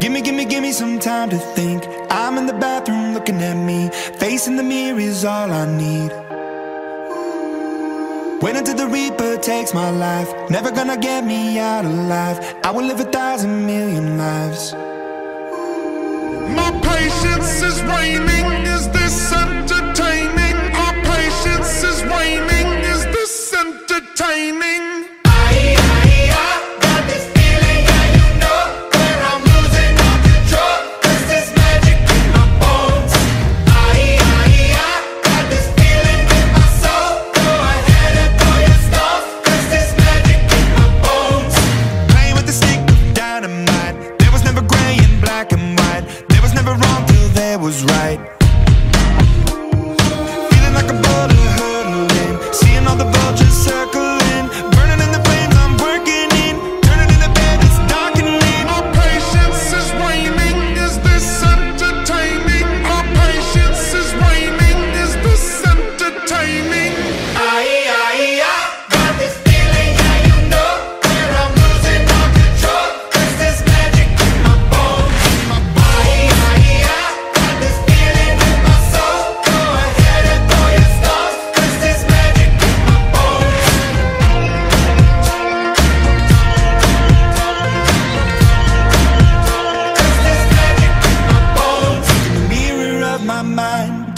Gimme, gimme, gimme some time to think. I'm in the bathroom looking at me. Facing the mirror is all I need. Wait until the Reaper takes my life. Never gonna get me out alive. I will live a thousand million lives. My patience is waning. Is this entertaining? Black and white. There was never wrong till there was right.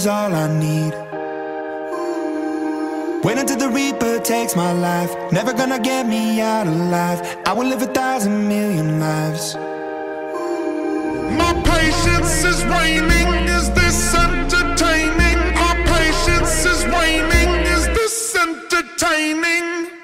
Is all I need. Wait until the Reaper takes my life. Never gonna get me out alive. I will live a thousand million lives. My patience is waning. Is this entertaining? Our patience is waning. Is this entertaining?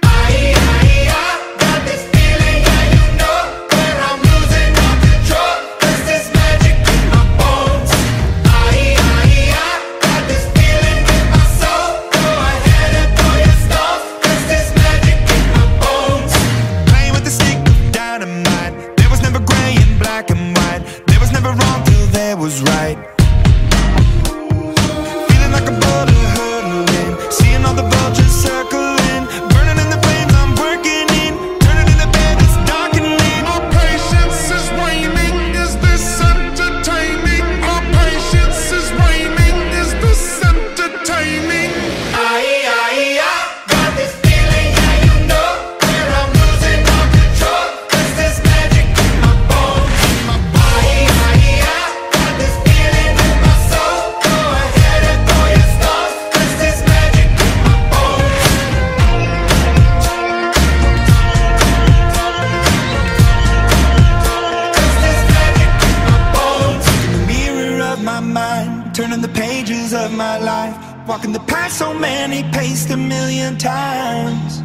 Walking the path so many paced a million times.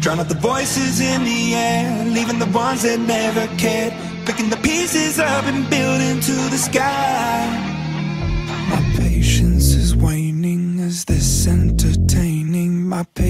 Drown out the voices in the air, leaving the ones that never cared, picking the pieces up and building to the sky. My patience is waning. Is this entertaining? My patience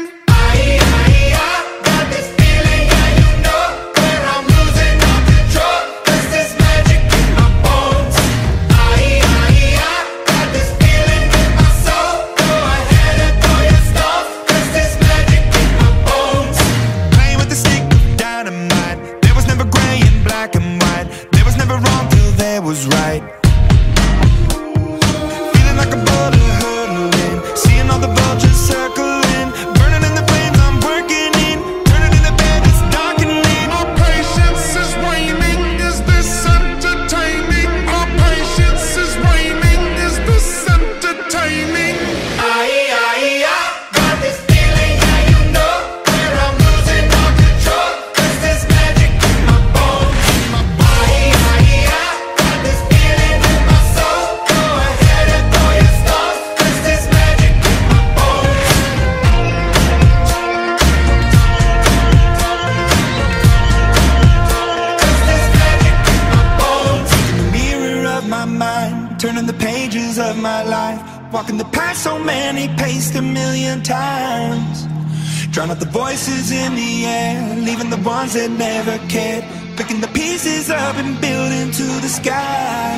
Drown out the voices in the air, leaving the ones that never cared, picking the pieces up and building to the sky.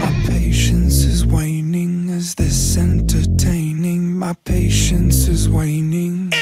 My patience is waning. Is this entertaining? My patience is waning.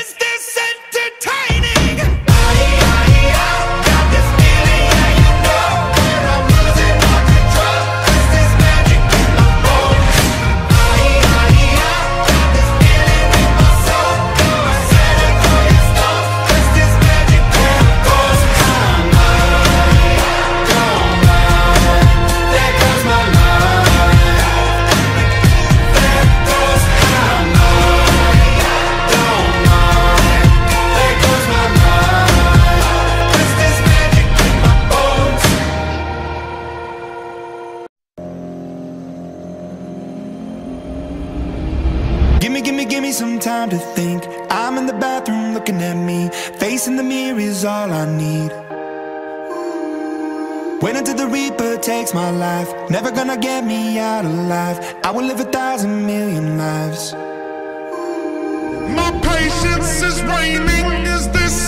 Time to think. I'm in the bathroom looking at me. Facing the mirror is all I need. Wait until the Reaper takes my life. Never gonna get me out alive. I will live a thousand million lives. My patience is waning. Is this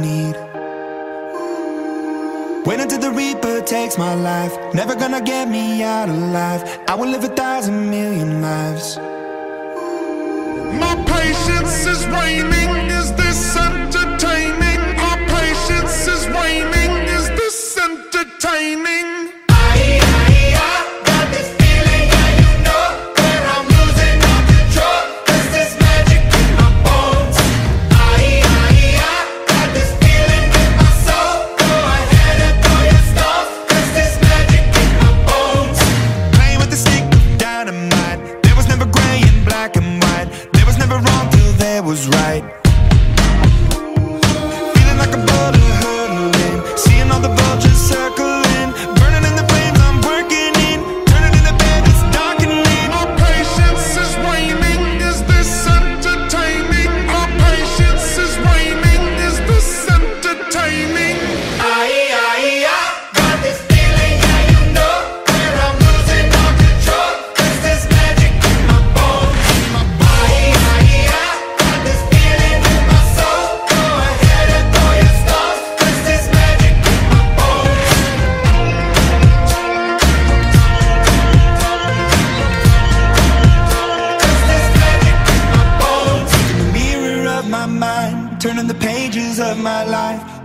Need. Wait until the Reaper takes my life. Never gonna get me out alive. I will live a thousand million lives. My patience is waning. Is this entertaining? My patience is waning. Is this entertaining?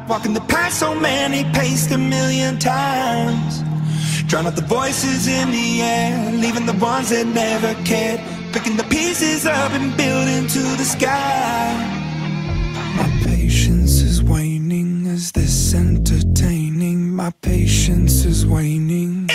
Walking the path so many paced a million times. Drown out the voices in the air, leaving the ones that never cared, picking the pieces up and building to the sky. My patience is waning, is this entertaining? My patience is waning.